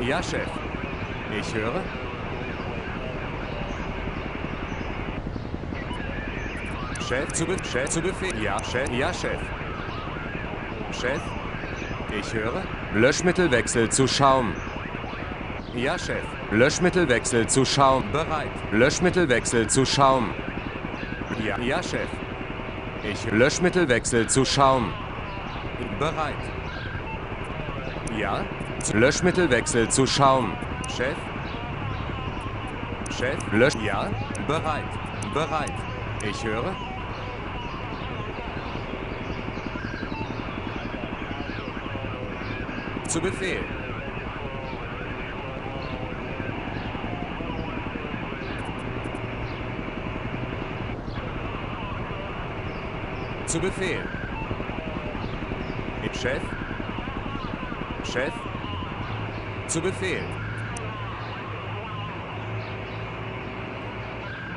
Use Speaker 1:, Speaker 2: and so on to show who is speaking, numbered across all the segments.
Speaker 1: Ja, Chef. Ich höre. Chef zu, Be Chef zu Befehl. Ja, Chef. Ja, Chef. Chef. Ich höre. Löschmittelwechsel zu Schaum. Ja, Chef. Löschmittelwechsel zu Schaum. Bereit. Löschmittelwechsel zu Schaum. Ja, ja, Chef. Ich Löschmittelwechsel zu Schaum. Bereit. Ja. Löschmittelwechsel zu Schaum. Chef. Chef. Lösch. Ja. Bereit. Bereit. Ich höre. Zu Befehl. Zu Befehl. Chef. Chef. Zu Befehl.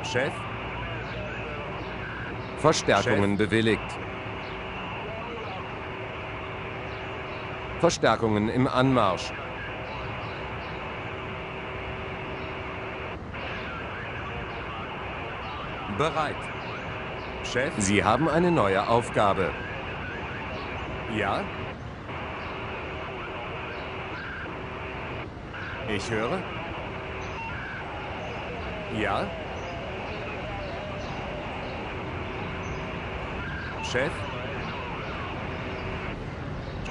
Speaker 1: Chef. Verstärkungen Chef. bewilligt. Verstärkungen im Anmarsch. Bereit. Chef? Sie haben eine neue Aufgabe. Ja? Ich höre. Ja? Chef?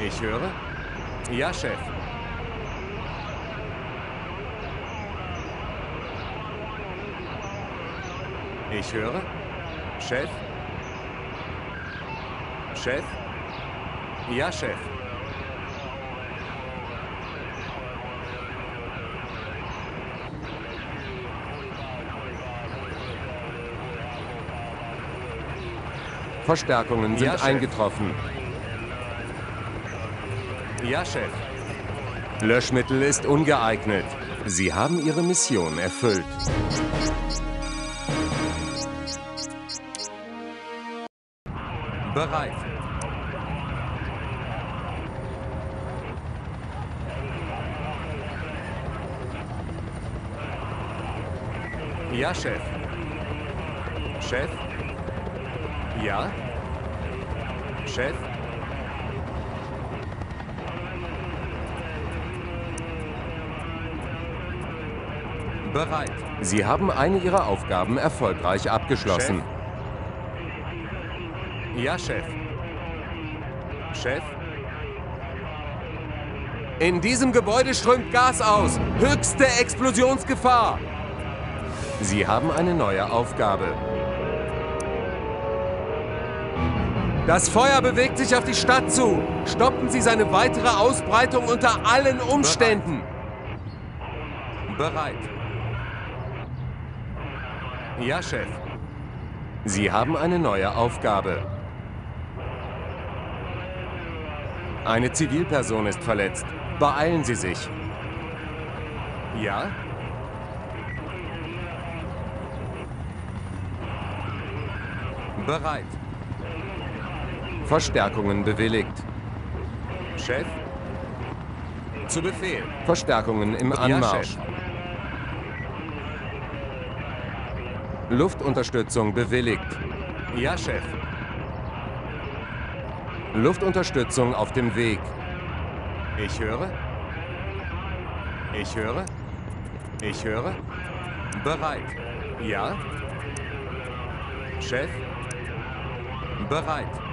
Speaker 1: Ich höre. Ja, Chef. Ich höre. Chef? Chef? Ja, Chef. Verstärkungen sind ja, eingetroffen. Ja, Chef. Löschmittel ist ungeeignet. Sie haben Ihre Mission erfüllt. Bereit. Ja, Chef. Chef? Ja? Chef? Bereit. Sie haben eine Ihrer Aufgaben erfolgreich abgeschlossen. Chef? Ja, Chef. Chef? In diesem Gebäude strömt Gas aus. Höchste Explosionsgefahr. Sie haben eine neue Aufgabe. Das Feuer bewegt sich auf die Stadt zu. Stoppen Sie seine weitere Ausbreitung unter allen Umständen. Bereit. Ja, Chef. Sie haben eine neue Aufgabe. Eine Zivilperson ist verletzt. Beeilen Sie sich. Ja? Bereit. Verstärkungen bewilligt. Chef? Zu Befehl. Verstärkungen im Anmarsch. Ja, Luftunterstützung bewilligt. Ja, Chef. Luftunterstützung auf dem Weg. Ich höre. Ich höre. Ich höre. Bereit. Ja. Chef. Bereit.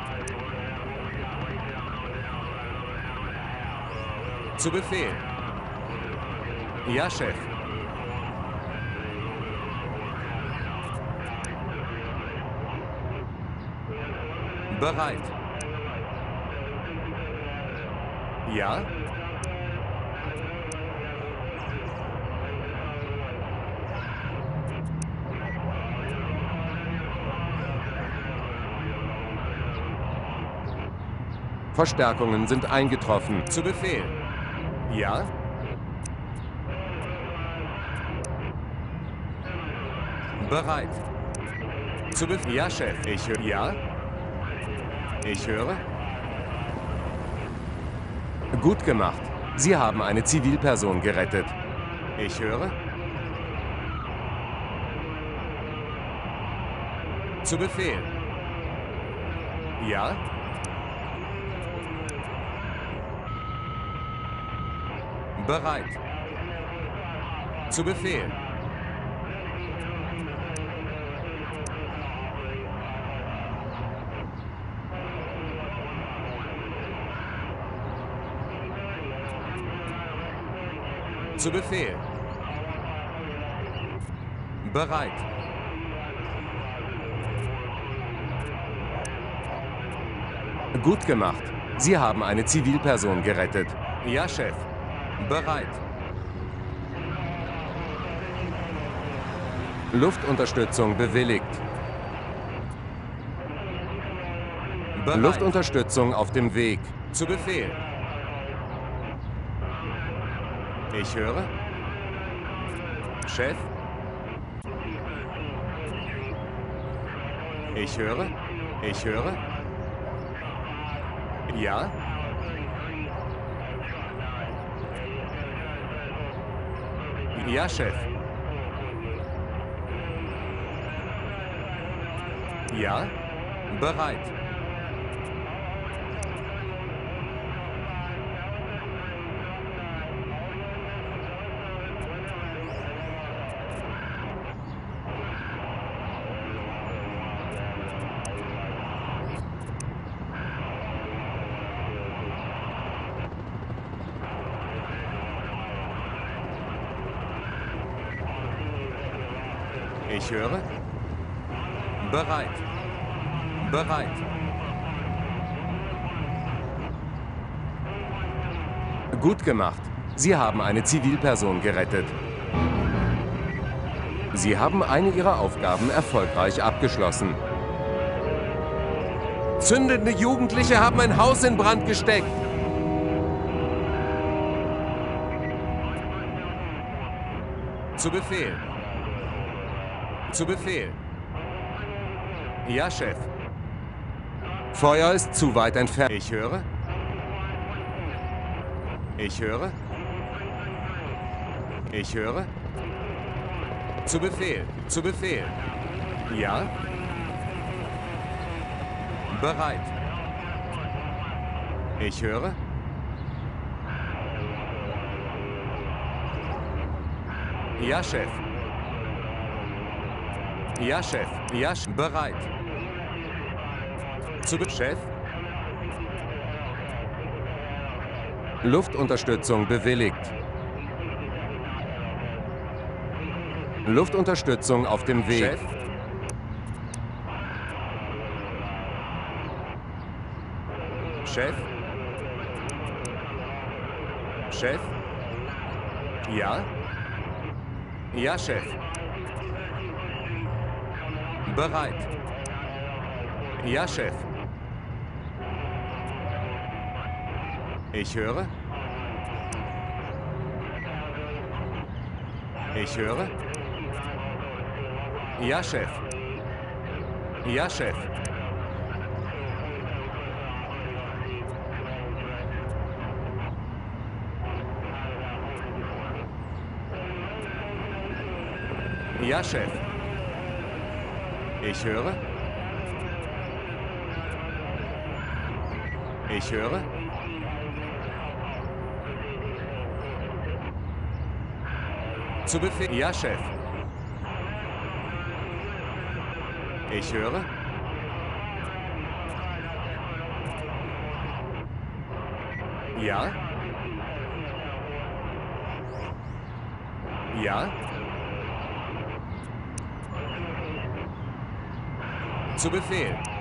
Speaker 1: Zu Befehl. Ja, Chef. Bereit. Ja? Verstärkungen sind eingetroffen. Zu Befehl. Ja? Bereit. Zu Befehl. Ja, Chef. Ich höre. Ja? Ich höre. Gut gemacht. Sie haben eine Zivilperson gerettet. Ich höre. Zu Befehl. Ja? Bereit. Zu Befehl. Zu Befehl. Bereit. Gut gemacht. Sie haben eine Zivilperson gerettet. Ja, Chef. Bereit. Luftunterstützung bewilligt. Bereit. Luftunterstützung auf dem Weg. Zu Befehl. Ich höre. Chef? Ich höre. Ich höre. Ja? Ja, Chef. Ja? Bereit. Ich höre. Bereit. Bereit. Gut gemacht. Sie haben eine Zivilperson gerettet. Sie haben eine Ihrer Aufgaben erfolgreich abgeschlossen. Zündende Jugendliche haben ein Haus in Brand gesteckt. Zu Befehl. Zu Befehl. Ja, Chef. Feuer ist zu weit entfernt. Ich höre. Ich höre. Ich höre. Zu Befehl. Zu Befehl. Ja. Bereit. Ich höre. Ja, Chef. Ja, Chef. Ja, bereit. Zu Chef? Luftunterstützung bewilligt. Luftunterstützung auf dem Weg. Chef? Chef? Chef? Ja? Ja, Chef. Bereit. Ja, Chef. Ich höre. Ich höre. Ja, Chef. Ja, Chef. Ja, Chef. Ich höre. Ich höre. Zu Befehl. Ja, Chef. Ich höre. Ja. Ja. Zu Befehl.